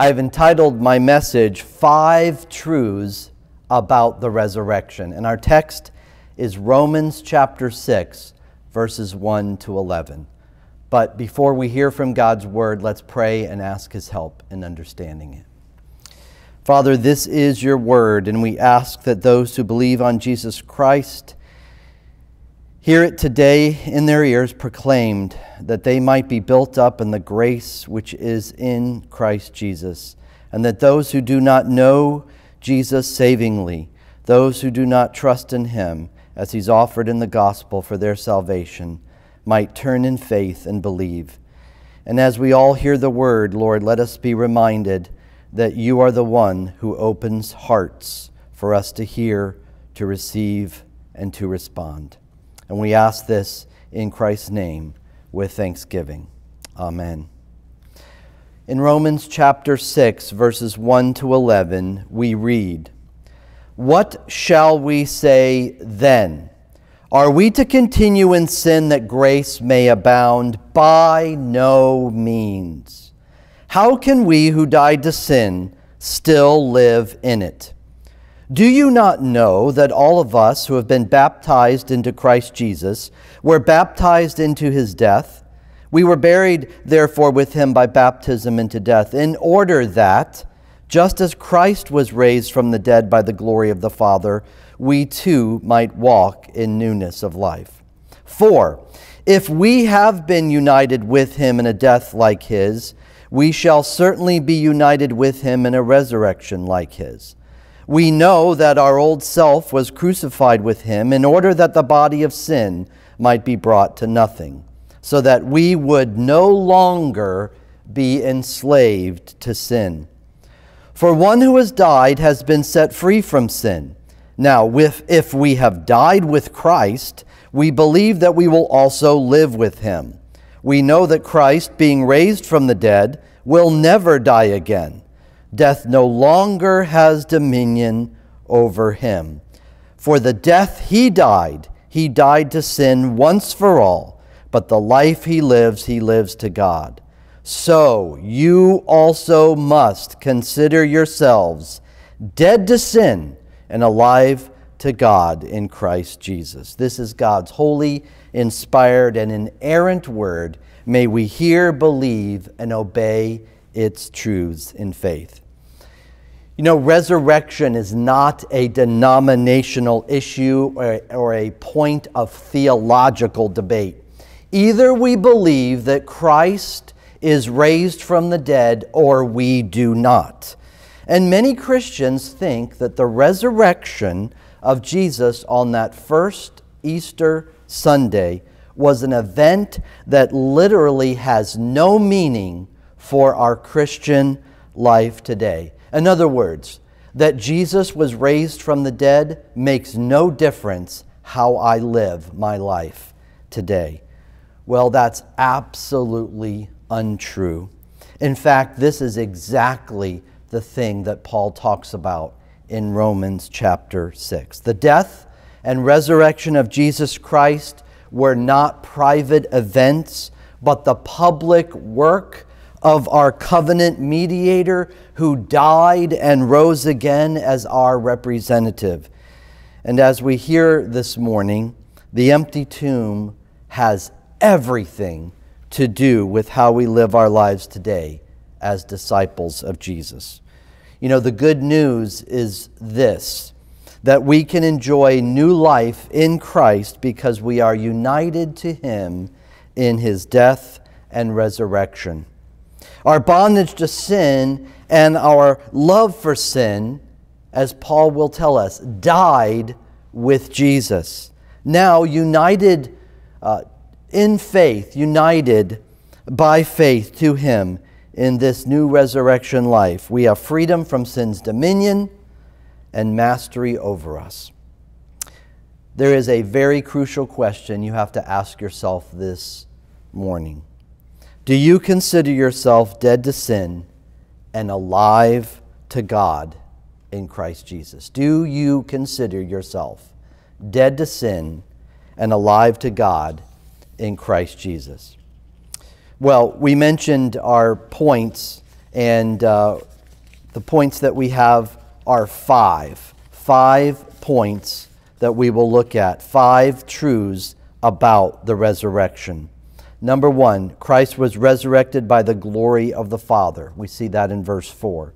I've entitled my message, Five Truths About the Resurrection. And our text is Romans chapter 6, verses 1 to 11. But before we hear from God's word, let's pray and ask his help in understanding it. Father, this is your word, and we ask that those who believe on Jesus Christ hear it today in their ears proclaimed, that they might be built up in the grace which is in Christ Jesus, and that those who do not know Jesus savingly, those who do not trust in him as he's offered in the gospel for their salvation, might turn in faith and believe. And as we all hear the word, Lord, let us be reminded that you are the one who opens hearts for us to hear, to receive, and to respond. And we ask this in Christ's name with thanksgiving. Amen. In Romans chapter 6, verses 1 to 11, we read, What shall we say then? Are we to continue in sin that grace may abound? By no means. How can we who died to sin still live in it? Do you not know that all of us who have been baptized into Christ Jesus were baptized into his death? We were buried, therefore, with him by baptism into death, in order that, just as Christ was raised from the dead by the glory of the Father, we too might walk in newness of life. For, if we have been united with him in a death like his, we shall certainly be united with him in a resurrection like his we know that our old self was crucified with him in order that the body of sin might be brought to nothing, so that we would no longer be enslaved to sin. For one who has died has been set free from sin. Now, if, if we have died with Christ, we believe that we will also live with him. We know that Christ, being raised from the dead, will never die again. Death no longer has dominion over him. For the death he died, he died to sin once for all, but the life he lives, he lives to God. So you also must consider yourselves dead to sin and alive to God in Christ Jesus. This is God's holy, inspired, and inerrant word. May we hear, believe, and obey its truths in faith. You know, resurrection is not a denominational issue or, or, a point of theological debate. Either we believe that Christ is raised from the dead or we do not. And many Christians think that the resurrection of Jesus on that first Easter Sunday was an event that literally has no meaning for our Christian life today. In other words, that Jesus was raised from the dead makes no difference how I live my life today. Well, that's absolutely untrue. In fact, this is exactly the thing that Paul talks about in Romans chapter 6. The death and resurrection of Jesus Christ were not private events, but the public work of our covenant mediator who died and rose again as our representative. And as we hear this morning, the empty tomb has everything to do with how we live our lives today as disciples of Jesus. You know, the good news is this that we can enjoy new life in Christ because we are united to Him in His death and resurrection. Our bondage to sin and our love for sin, as Paul will tell us, died with Jesus. Now, united uh, in faith, united by faith to Him in this new resurrection life, we have freedom from sin's dominion and mastery over us. There is a very crucial question you have to ask yourself this morning. Do you consider yourself dead to sin and alive to God in Christ Jesus? Do you consider yourself dead to sin and alive to God in Christ Jesus? Well, we mentioned our points, and uh, the points that we have are five. Five points that we will look at. Five truths about the resurrection. Number one, Christ was resurrected by the glory of the Father. We see that in verse 4.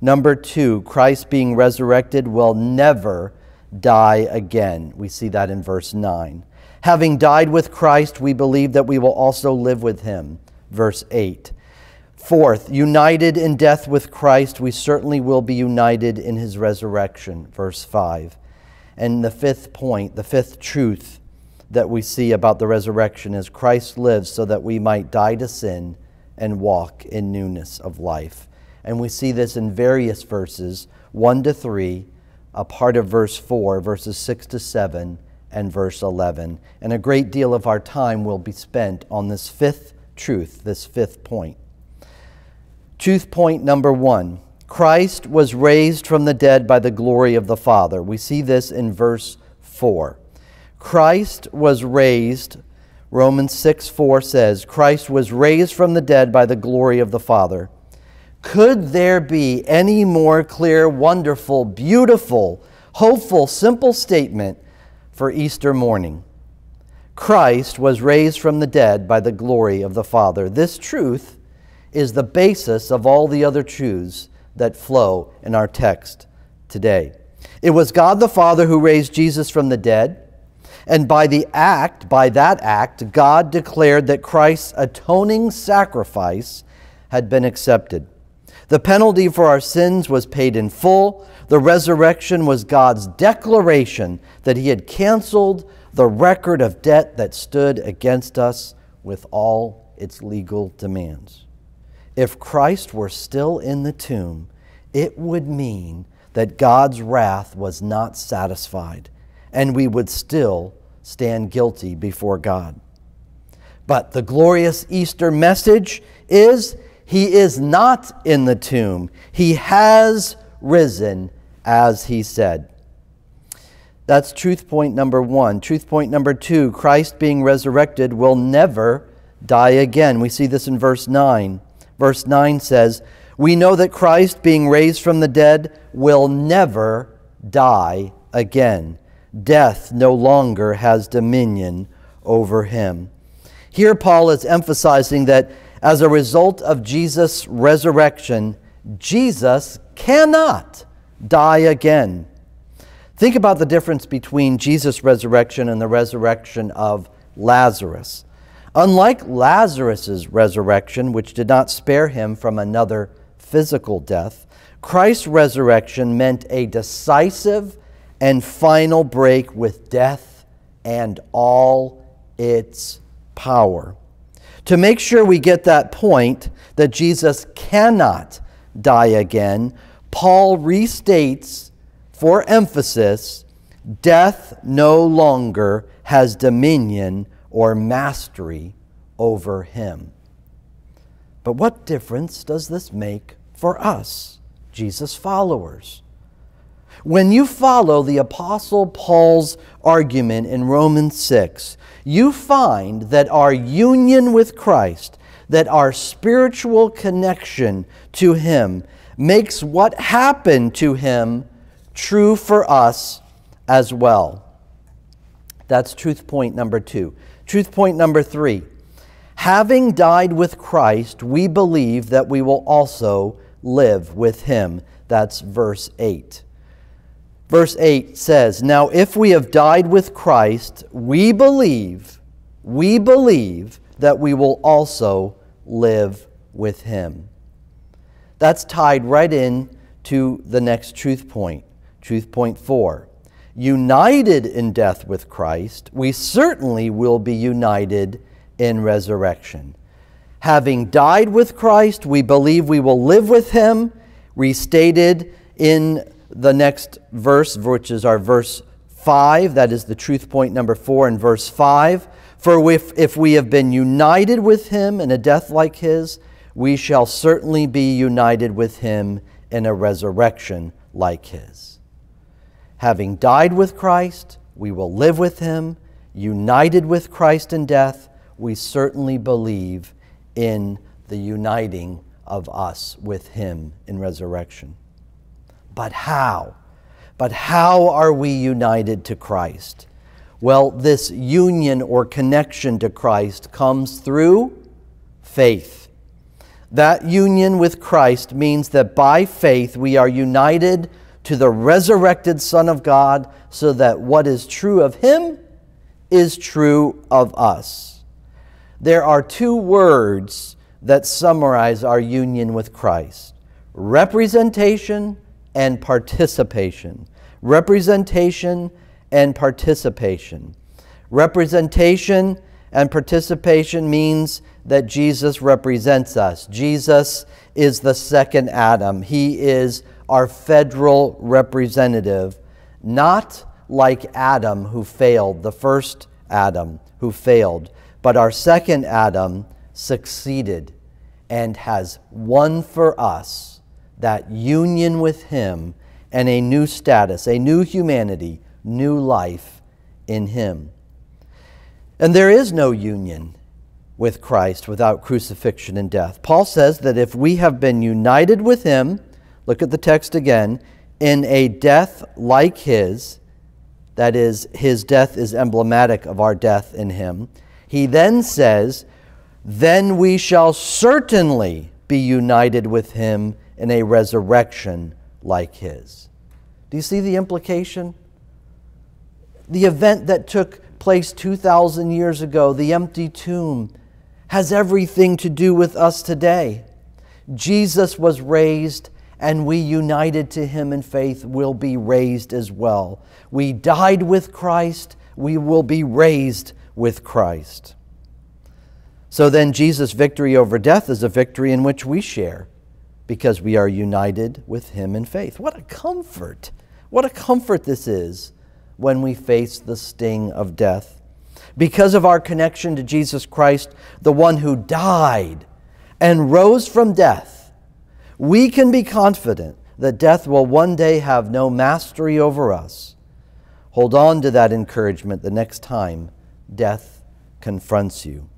Number two, Christ being resurrected will never die again. We see that in verse 9. Having died with Christ, we believe that we will also live with him. Verse 8. Fourth, united in death with Christ, we certainly will be united in his resurrection. Verse 5. And the fifth point, the fifth truth that we see about the resurrection is Christ lives so that we might die to sin and walk in newness of life. And we see this in various verses 1 to 3, a part of verse 4, verses 6 to 7, and verse 11. And a great deal of our time will be spent on this fifth truth, this fifth point. Truth point number one Christ was raised from the dead by the glory of the Father. We see this in verse 4. Christ was raised, Romans 6 4 says, Christ was raised from the dead by the glory of the Father. Could there be any more clear, wonderful, beautiful, hopeful, simple statement for Easter morning? Christ was raised from the dead by the glory of the Father. This truth is the basis of all the other truths that flow in our text today. It was God the Father who raised Jesus from the dead. And by the act, by that act, God declared that Christ's atoning sacrifice had been accepted. The penalty for our sins was paid in full. The resurrection was God's declaration that He had canceled the record of debt that stood against us with all its legal demands. If Christ were still in the tomb, it would mean that God's wrath was not satisfied and we would still stand guilty before God. But the glorious Easter message is He is not in the tomb, He has risen as He said. That's truth point number one. Truth point number two Christ being resurrected will never die again. We see this in verse 9. Verse 9 says, We know that Christ being raised from the dead will never die again death no longer has dominion over him. Here, Paul is emphasizing that as a result of Jesus' resurrection, Jesus cannot die again. Think about the difference between Jesus' resurrection and the resurrection of Lazarus. Unlike Lazarus' resurrection, which did not spare him from another physical death, Christ's resurrection meant a decisive and final break with death and all its power. To make sure we get that point that Jesus cannot die again, Paul restates for emphasis death no longer has dominion or mastery over him. But what difference does this make for us, Jesus followers? When you follow the Apostle Paul's argument in Romans 6, you find that our union with Christ, that our spiritual connection to Him, makes what happened to Him true for us as well. That's truth point number two. Truth point number three. Having died with Christ, we believe that we will also live with Him. That's verse 8. Verse 8 says, Now if we have died with Christ, we believe, we believe that we will also live with him. That's tied right in to the next truth point, truth point 4. United in death with Christ, we certainly will be united in resurrection. Having died with Christ, we believe we will live with him, restated in the next verse, which is our verse 5. That is the truth point number 4 in verse 5. For if, if we have been united with him in a death like his, we shall certainly be united with him in a resurrection like his. Having died with Christ, we will live with him. United with Christ in death, we certainly believe in the uniting of us with him in resurrection. But how? But how are we united to Christ? Well, this union or connection to Christ comes through faith. That union with Christ means that by faith we are united to the resurrected Son of God so that what is true of him is true of us. There are two words that summarize our union with Christ representation and participation. Representation and participation. Representation and participation means that Jesus represents us. Jesus is the second Adam. He is our federal representative, not like Adam who failed, the first Adam who failed, but our second Adam succeeded and has won for us that union with Him and a new status, a new humanity, new life in Him. And there is no union with Christ without crucifixion and death. Paul says that if we have been united with Him, look at the text again, in a death like His, that is, His death is emblematic of our death in Him, he then says, then we shall certainly be united with him in a resurrection like his. Do you see the implication? The event that took place 2,000 years ago, the empty tomb, has everything to do with us today. Jesus was raised, and we, united to him in faith, will be raised as well. We died with Christ, we will be raised with Christ. So then, Jesus' victory over death is a victory in which we share because we are united with him in faith. What a comfort! What a comfort this is when we face the sting of death. Because of our connection to Jesus Christ, the one who died and rose from death, we can be confident that death will one day have no mastery over us. Hold on to that encouragement the next time death confronts you.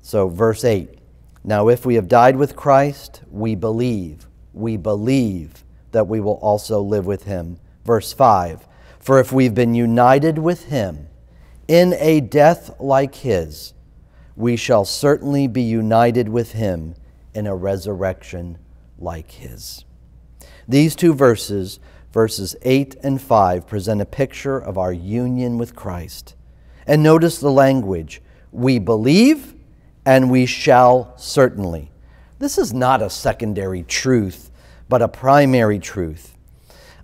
So, verse 8 Now, if we have died with Christ, we believe, we believe that we will also live with him. Verse 5 For if we've been united with him in a death like his, we shall certainly be united with him in a resurrection like his. These two verses, verses 8 and 5, present a picture of our union with Christ. And notice the language we believe and we shall certainly. This is not a secondary truth, but a primary truth.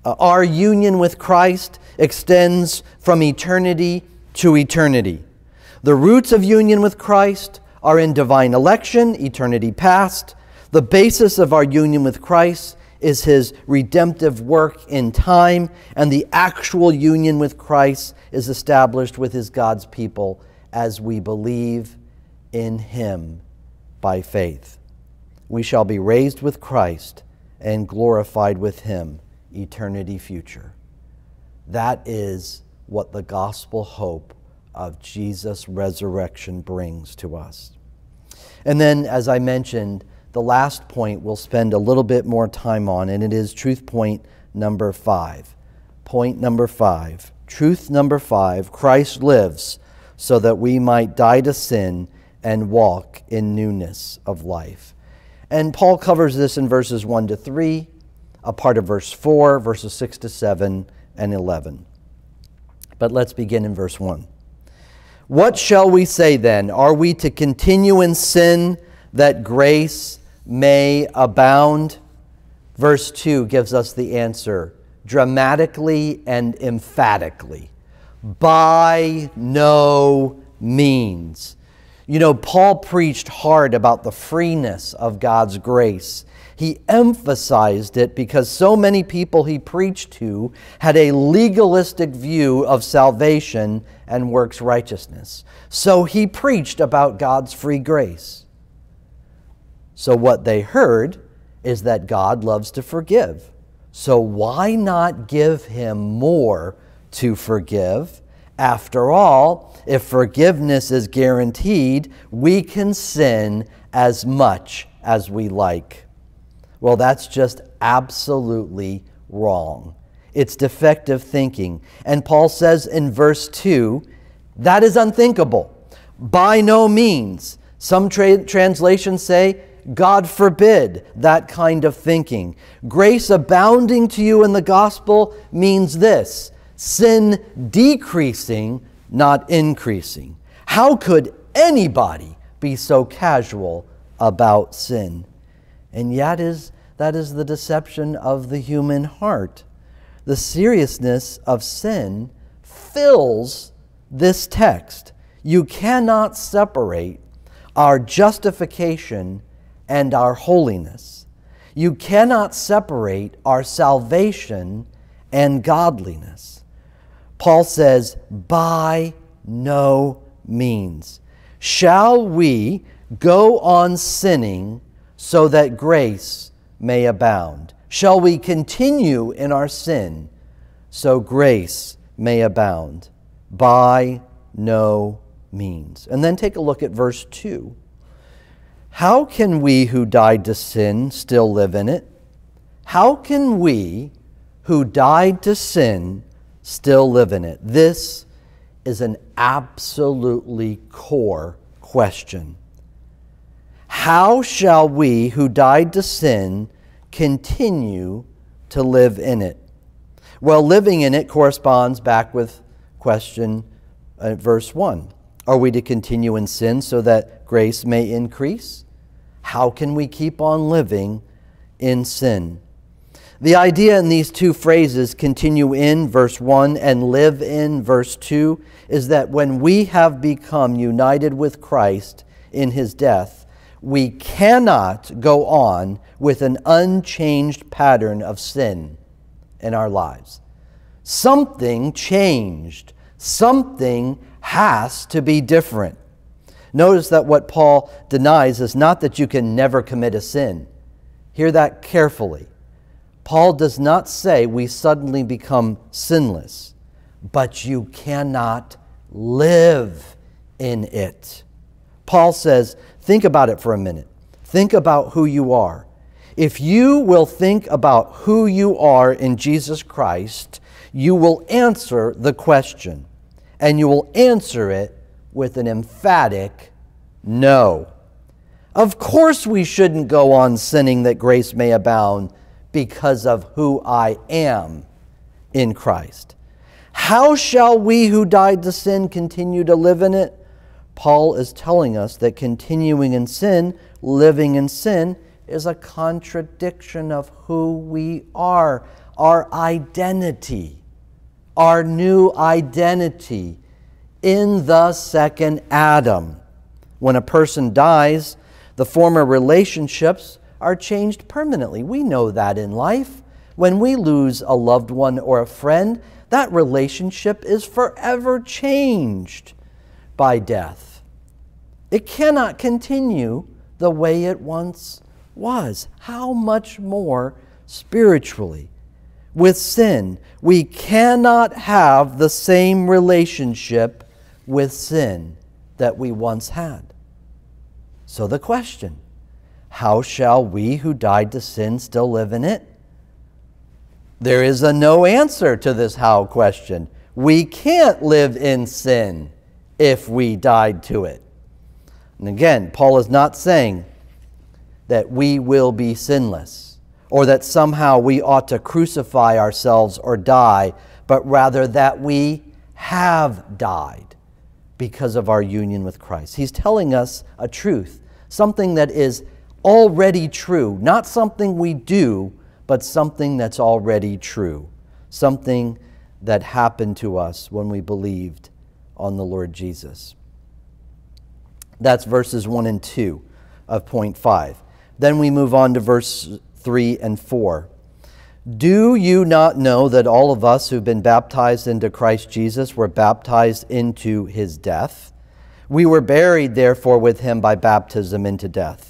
Uh, our union with Christ extends from eternity to eternity. The roots of union with Christ are in divine election, eternity past. The basis of our union with Christ is his redemptive work in time, and the actual union with Christ is established with his God's people as we believe in him by faith. We shall be raised with Christ and glorified with him eternity future. That is what the gospel hope of Jesus' resurrection brings to us. And then, as I mentioned, the last point we'll spend a little bit more time on, and it is truth point number five. Point number five. Truth number five Christ lives so that we might die to sin and walk in newness of life. And Paul covers this in verses 1 to 3, a part of verse 4, verses 6 to 7, and 11. But let's begin in verse 1. What shall we say then? Are we to continue in sin that grace may abound? Verse 2 gives us the answer dramatically and emphatically. By no means. You know, Paul preached hard about the freeness of God's grace. He emphasized it because so many people he preached to had a legalistic view of salvation and works righteousness. So he preached about God's free grace. So what they heard is that God loves to forgive. So why not give him more to forgive? After all, if forgiveness is guaranteed, we can sin as much as we like. Well, that's just absolutely wrong. It's defective thinking. And Paul says in verse 2 that is unthinkable. By no means. Some tra- translations say, God forbid that kind of thinking. Grace abounding to you in the gospel means this sin decreasing, not increasing. How could anybody be so casual about sin? And yet is that is the deception of the human heart. The seriousness of sin fills this text. You cannot separate our justification and our holiness. You cannot separate our salvation and godliness. Paul says, by no means shall we go on sinning so that grace may abound. Shall we continue in our sin so grace may abound? By no means. And then take a look at verse 2. How can we who died to sin still live in it? How can we who died to sin still live in it? This is an absolutely core question. How shall we who died to sin continue to live in it? Well, living in it corresponds back with question uh, verse 1. Are we to continue in sin so that grace may increase? How can we keep on living in sin? The idea in these two phrases, continue in verse 1 and live in verse 2, is that when we have become united with Christ in his death, we cannot go on with an unchanged pattern of sin in our lives. Something changed. Something has to be different. Notice that what Paul denies is not that you can never commit a sin. Hear that carefully. Paul does not say we suddenly become sinless, but you cannot live in it. Paul says, think about it for a minute. Think about who you are. If you will think about who you are in Jesus Christ, you will answer the question and you will answer it with an emphatic no. Of course, we shouldn't go on sinning that grace may abound because of who I am in Christ. How shall we who died to sin continue to live in it? Paul is telling us that continuing in sin, living in sin, is a contradiction of who we are, our identity our new identity in the second Adam. When a person dies, the former relationships are changed permanently. We know that in life. When we lose a loved one or a friend, that relationship is forever changed by death. It cannot continue the way it once was. How much more spiritually? with sin. We cannot have the same relationship with sin that we once had. So the question how shall we who died to sin still live in it? There is a no answer to this how question. We can't live in sin if we died to it. And again, Paul is not saying that we will be sinless or that somehow we ought to crucify ourselves or die, but rather that we have died because of our union with Christ. He's telling us a truth, something that is already true, not something we do, but something that's already true, something that happened to us when we believed on the Lord Jesus. That's verses 1 and 2 of point 5. Then we move on to verse 3 and 4. Do you not know that all of us who've been baptized into Christ Jesus were baptized into his death? We were buried, therefore, with him by baptism into death.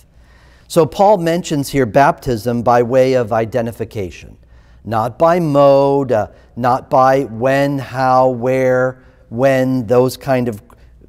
So Paul mentions here baptism by way of identification, not by mode, uh, not by when, how, where, when, those kind of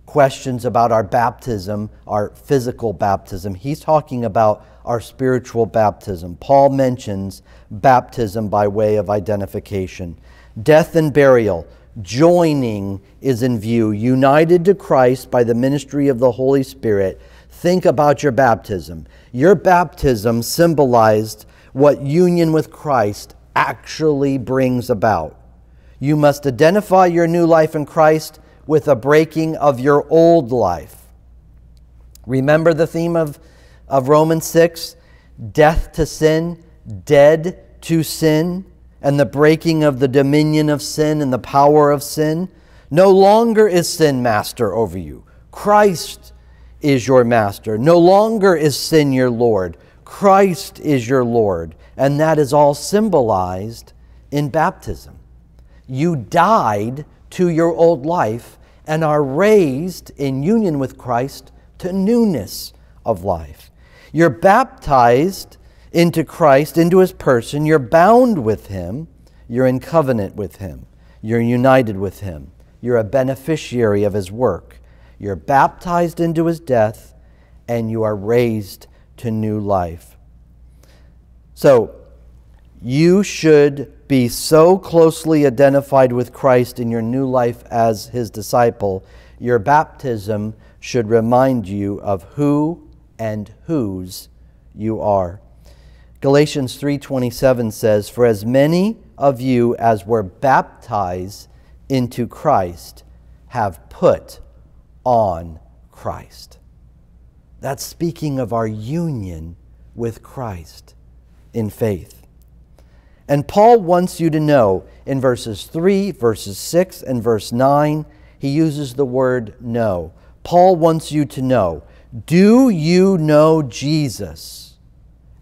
questions about our baptism, our physical baptism. He's talking about our spiritual baptism. Paul mentions baptism by way of identification. Death and burial, joining is in view, united to Christ by the ministry of the Holy Spirit. Think about your baptism. Your baptism symbolized what union with Christ actually brings about. You must identify your new life in Christ with a breaking of your old life. Remember the theme of, of Romans 6 death to sin, dead to sin, and the breaking of the dominion of sin and the power of sin. No longer is sin master over you. Christ is your master. No longer is sin your Lord. Christ is your Lord. And that is all symbolized in baptism. You died to your old life and are raised in union with Christ to newness of life. You're baptized into Christ, into his person. You're bound with him. You're in covenant with him. You're united with him. You're a beneficiary of his work. You're baptized into his death, and you are raised to new life. So, you should be so closely identified with Christ in your new life as his disciple. Your baptism should remind you of who and whose you are. Galatians 3:27 says, "For as many of you as were baptized into Christ have put on Christ." That's speaking of our union with Christ in faith. And Paul wants you to know in verses 3, verses 6, and verse 9, he uses the word know. Paul wants you to know do you know Jesus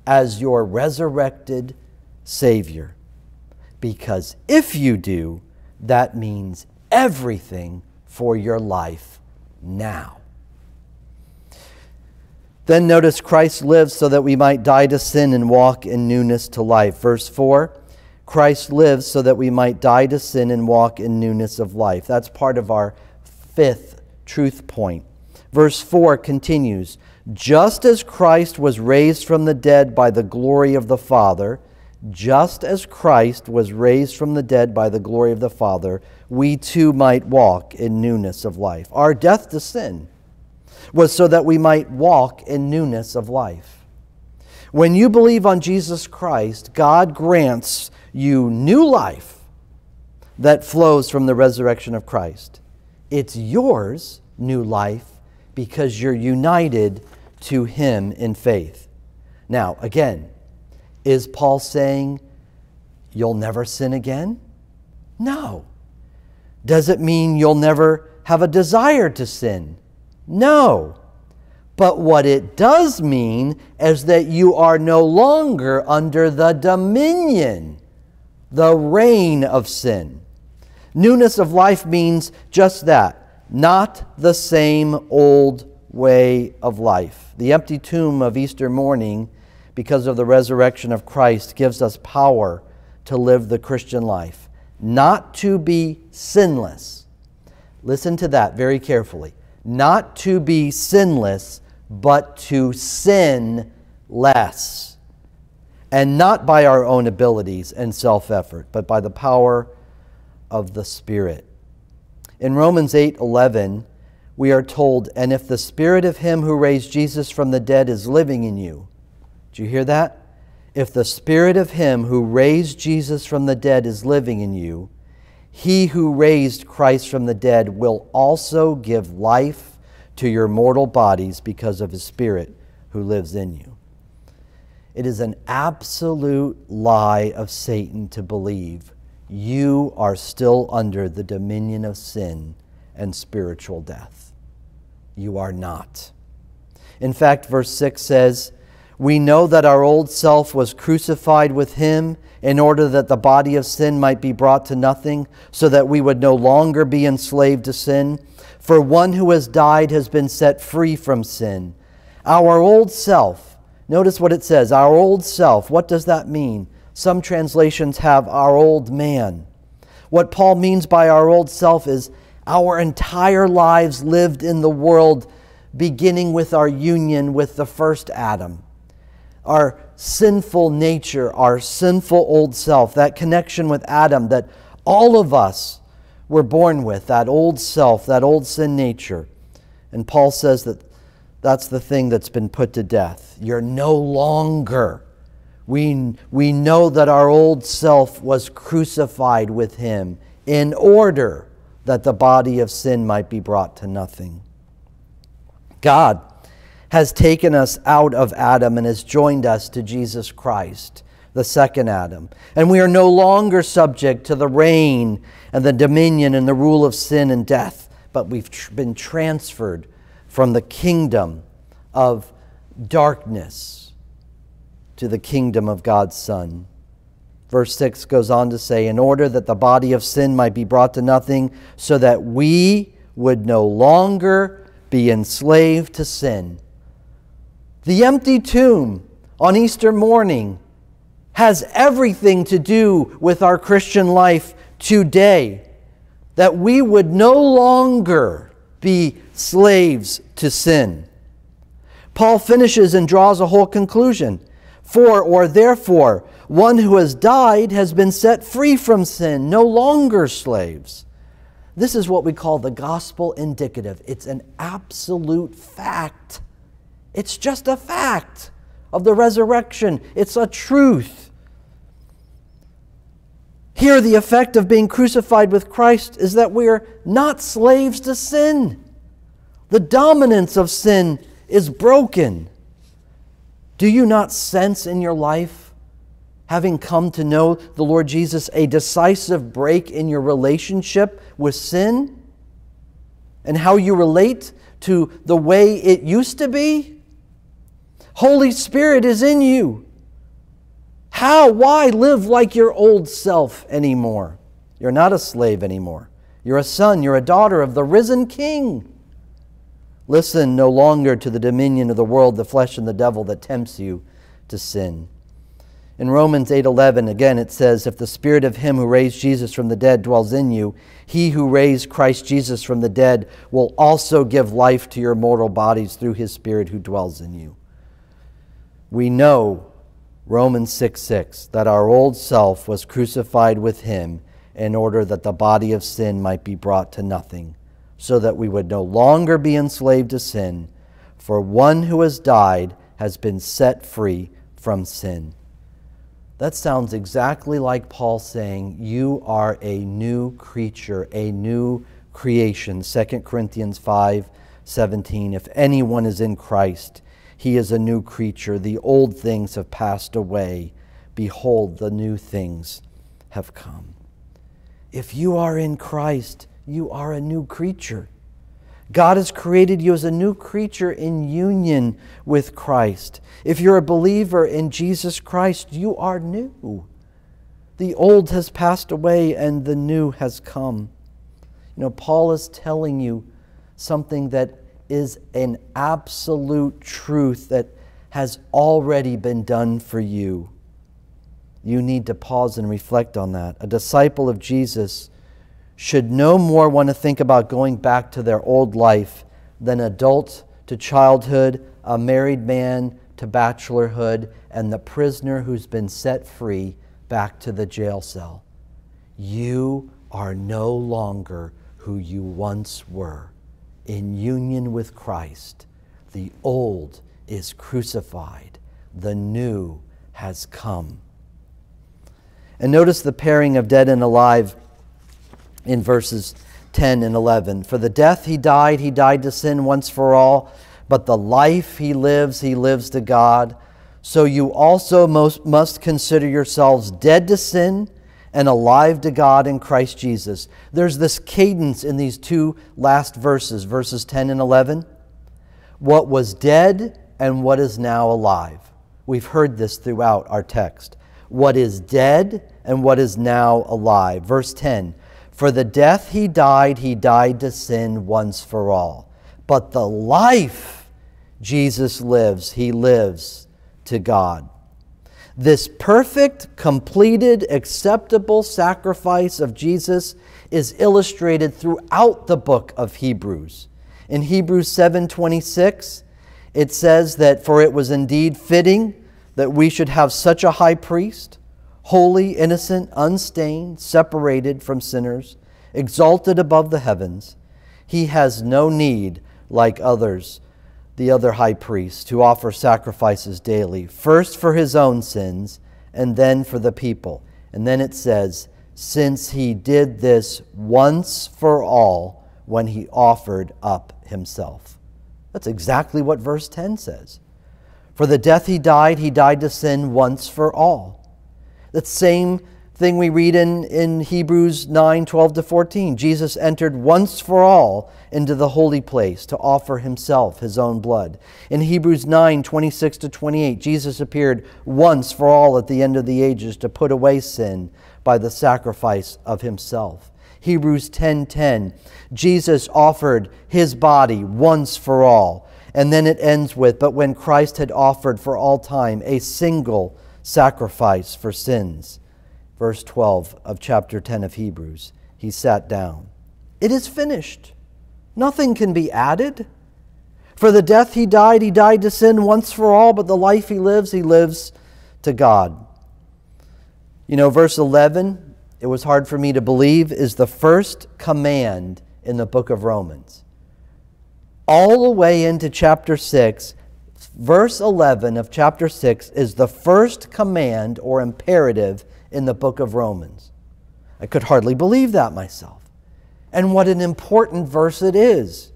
as your resurrected Savior? Because if you do, that means everything for your life now. Then notice Christ lives so that we might die to sin and walk in newness to life. Verse 4 Christ lives so that we might die to sin and walk in newness of life. That's part of our fifth truth point. Verse 4 continues Just as Christ was raised from the dead by the glory of the Father, just as Christ was raised from the dead by the glory of the Father, we too might walk in newness of life. Our death to sin was so that we might walk in newness of life. When you believe on Jesus Christ, God grants you new life that flows from the resurrection of Christ. It's yours, new life, because you're united to Him in faith. Now, again, is Paul saying you'll never sin again? No. Does it mean you'll never have a desire to sin? No. But what it does mean is that you are no longer under the dominion, the reign of sin. Newness of life means just that not the same old way of life. The empty tomb of Easter morning, because of the resurrection of Christ, gives us power to live the Christian life, not to be sinless. Listen to that very carefully not to be sinless, but to sin less. And not by our own abilities and self effort, but by the power of the Spirit. In Romans 8 11, we are told, And if the Spirit of Him who raised Jesus from the dead is living in you, do you hear that? If the Spirit of Him who raised Jesus from the dead is living in you, he who raised Christ from the dead will also give life to your mortal bodies because of his Spirit who lives in you. It is an absolute lie of Satan to believe you are still under the dominion of sin and spiritual death. You are not. In fact, verse 6 says, We know that our old self was crucified with him in order that the body of sin might be brought to nothing, so that we would no longer be enslaved to sin. For one who has died has been set free from sin. Our old self, notice what it says, our old self, what does that mean? Some translations have our old man. What Paul means by our old self is our entire lives lived in the world, beginning with our union with the first Adam our sinful nature, our sinful old self, that connection with Adam that all of us were born with, that old self, that old sin nature. And Paul says that that's the thing that's been put to death. You're no longer. We, we know that our old self was crucified with him in order that the body of sin might be brought to nothing. God has taken us out of Adam and has joined us to Jesus Christ, the second Adam. And we are no longer subject to the reign and the dominion and the rule of sin and death, but we've tr- been transferred from the kingdom of darkness to the kingdom of God's Son. Verse 6 goes on to say, In order that the body of sin might be brought to nothing, so that we would no longer be enslaved to sin. The empty tomb on Easter morning has everything to do with our Christian life today. That we would no longer be slaves to sin. Paul finishes and draws a whole conclusion. For or therefore, one who has died has been set free from sin, no longer slaves. This is what we call the gospel indicative. It's an absolute fact. It's just a fact of the resurrection, it's a truth. Here, the effect of being crucified with Christ is that we are not slaves to sin. The dominance of sin is broken. Do you not sense in your life, having come to know the Lord Jesus, a decisive break in your relationship with sin and how you relate to the way it used to be? Holy Spirit is in you. How? Why live like your old self anymore? You're not a slave anymore. You're a son, you're a daughter of the risen King. Listen no longer to the dominion of the world, the flesh, and the devil that tempts you to sin. In Romans 8:11 again it says if the spirit of him who raised Jesus from the dead dwells in you he who raised Christ Jesus from the dead will also give life to your mortal bodies through his spirit who dwells in you. We know Romans 6 6 that our old self was crucified with him in order that the body of sin might be brought to nothing so that we would no longer be enslaved to sin, for one who has died has been set free from sin. That sounds exactly like Paul saying, You are a new creature, a new creation. 2 Corinthians 5 17. If anyone is in Christ, he is a new creature. The old things have passed away. Behold, the new things have come. If you are in Christ, you are a new creature. God has created you as a new creature in union with Christ. If you're a believer in Jesus Christ, you are new. The old has passed away and the new has come. You know, Paul is telling you something that is an absolute truth that has already been done for you. You need to pause and reflect on that. A disciple of Jesus should no more want to think about going back to their old life than adult to childhood, a married man to bachelorhood, and the prisoner who's been set free back to the jail cell. You are no longer who you once were. In union with Christ, the old is crucified, the new has come. And notice the pairing of dead and alive in verses 10 and 11. For the death he died, he died to sin once for all, but the life he lives, he lives to God. So you also most must consider yourselves dead to sin and alive to God in Christ Jesus. There's this cadence in these two last verses, verses 10 and 11. What was dead and what is now alive. We've heard this throughout our text. What is dead and what is now alive. Verse 10 for the death he died, he died to sin once for all. But the life Jesus lives, he lives to God. This perfect, completed, acceptable sacrifice of Jesus is illustrated throughout the book of Hebrews. In Hebrews 7:26, it says that for it was indeed fitting that we should have such a high priest, holy, innocent, unstained, separated from sinners, exalted above the heavens. He has no need, like others, the other high priest to offer sacrifices daily, first for his own sins and then for the people. And then it says, since he did this once for all when he offered up himself. That's exactly what verse 10 says. For the death he died, he died to sin once for all. That same thing we read in, in Hebrews 9 12 to 14. Jesus entered once for all into the holy place to offer himself his own blood. In Hebrews 9 26 to 28, Jesus appeared once for all at the end of the ages to put away sin by the sacrifice of himself. Hebrews 10:10 10, Jesus offered his body once for all. And then it ends with but when Christ had offered for all time a single sacrifice for sins verse 12 of chapter 10 of Hebrews. He sat down. It is finished. Nothing can be added. For the death he died, he died to sin once for all, but the life he lives, he lives to God. You know, verse 11, it was hard for me to believe, is the first command in the book of Romans. All the way into chapter 6, verse 11 of chapter 6 is the first command or imperative in the book of Romans. I could hardly believe that myself. And what an important verse it is.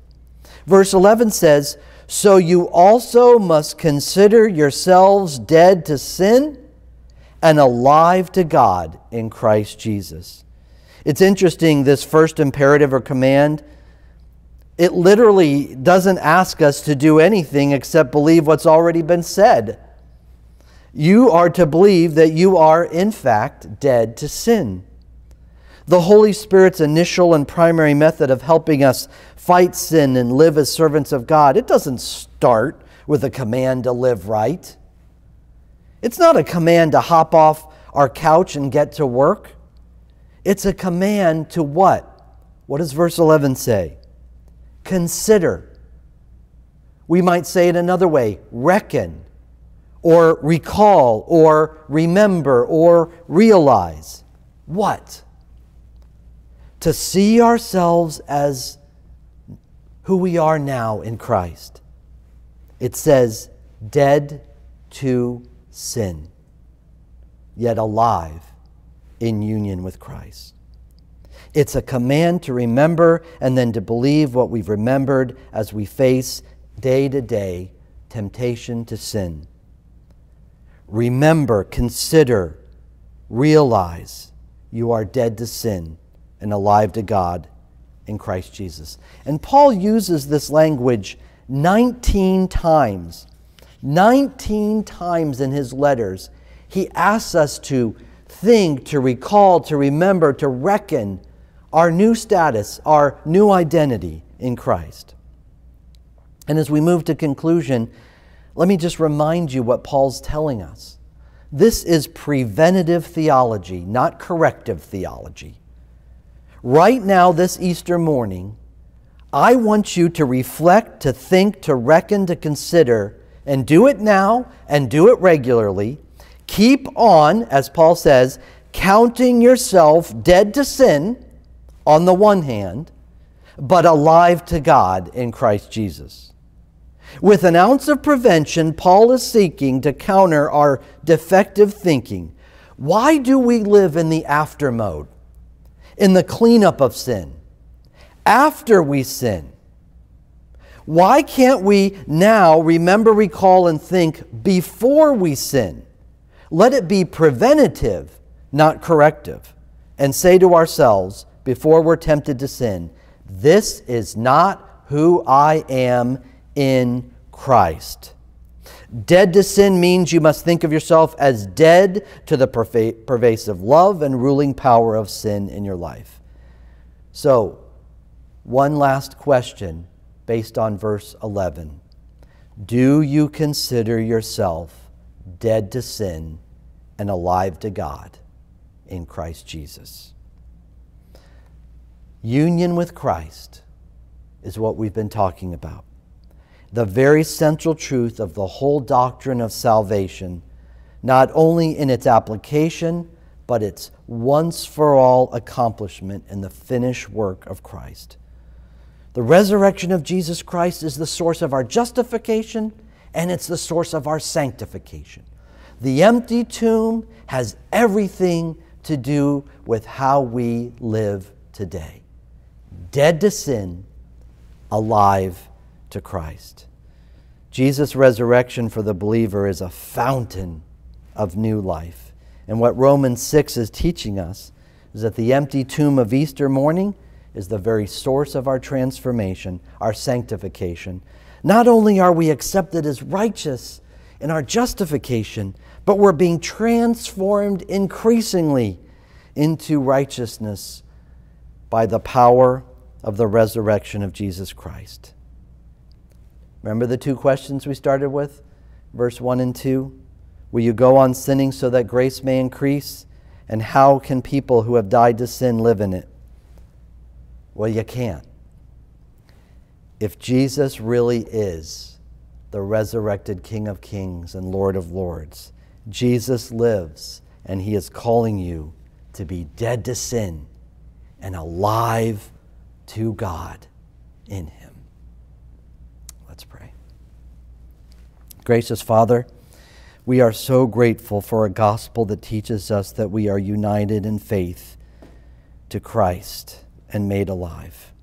Verse 11 says, So you also must consider yourselves dead to sin and alive to God in Christ Jesus. It's interesting, this first imperative or command, it literally doesn't ask us to do anything except believe what's already been said. You are to believe that you are, in fact, dead to sin. The Holy Spirit's initial and primary method of helping us fight sin and live as servants of God, it doesn't start with a command to live right. It's not a command to hop off our couch and get to work. It's a command to what? What does verse 11 say? Consider. We might say it another way reckon or recall or remember or realize. What? To see ourselves as who we are now in Christ. It says, dead to sin, yet alive in union with Christ. It's a command to remember and then to believe what we've remembered as we face day to day temptation to sin remember, consider, realize you are dead to sin and alive to God in Christ Jesus. And Paul uses this language 19 times. 19 times in his letters, he asks us to think, to recall, to remember, to reckon our new status, our new identity in Christ. And as we move to conclusion, let me just remind you what Paul's telling us. This is preventative theology, not corrective theology. Right now, this Easter morning, I want you to reflect, to think, to reckon, to consider, and do it now and do it regularly. Keep on, as Paul says, counting yourself dead to sin on the one hand, but alive to God in Christ Jesus. With an ounce of prevention, Paul is seeking to counter our defective thinking. Why do we live in the after mode, in the cleanup of sin, after we sin? Why can't we now remember, recall, and think before we sin? Let it be preventative, not corrective, and say to ourselves before we're tempted to sin, This is not who I am in Christ. Dead to sin means you must think of yourself as dead to the pervasive love and ruling power of sin in your life. So, one last question based on verse 11 Do you consider yourself dead to sin and alive to God in Christ Jesus? Union with Christ is what we've been talking about the very central truth of the whole doctrine of salvation not only in its application, but its once for all accomplishment in the finished work of Christ. The resurrection of Jesus Christ is the source of our justification and it's the source of our sanctification. The empty tomb has everything to do with how we live today dead to sin, alive to Christ. Jesus' resurrection for the believer is a fountain of new life. And what Romans 6 is teaching us is that the empty tomb of Easter morning is the very source of our transformation, our sanctification. Not only are we accepted as righteous in our justification, but we're being transformed increasingly into righteousness by the power of the resurrection of Jesus Christ. Remember the two questions we started with? Verse 1 and 2. Will you go on sinning so that grace may increase? And how can people who have died to sin live in it? Well, you can't. If Jesus really is the resurrected King of Kings and Lord of Lords, Jesus lives and he is calling you to be dead to sin and alive to God in him. Let's pray. Gracious Father, we are so grateful for a gospel that teaches us that we are united in faith to Christ and made alive.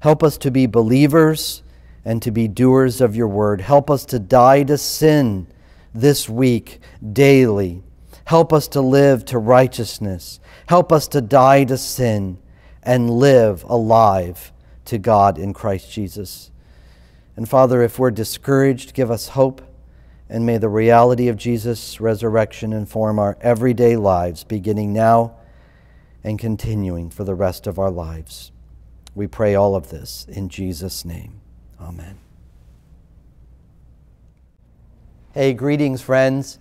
Help us to be believers and to be doers of your word. Help us to die to sin this week daily. Help us to live to righteousness. Help us to die to sin and live alive to God in Christ Jesus. And Father, if we're discouraged, give us hope. And may the reality of Jesus' resurrection inform our everyday lives, beginning now and continuing for the rest of our lives. We pray all of this in Jesus' name. Amen. Hey, greetings, friends.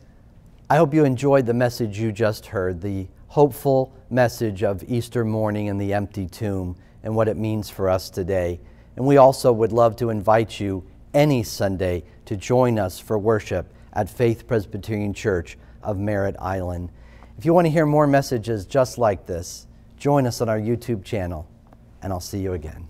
I hope you enjoyed the message you just heard, the hopeful message of Easter morning and the empty tomb and what it means for us today. And we also would love to invite you any Sunday to join us for worship at Faith Presbyterian Church of Merritt Island. If you want to hear more messages just like this, join us on our YouTube channel, and I'll see you again.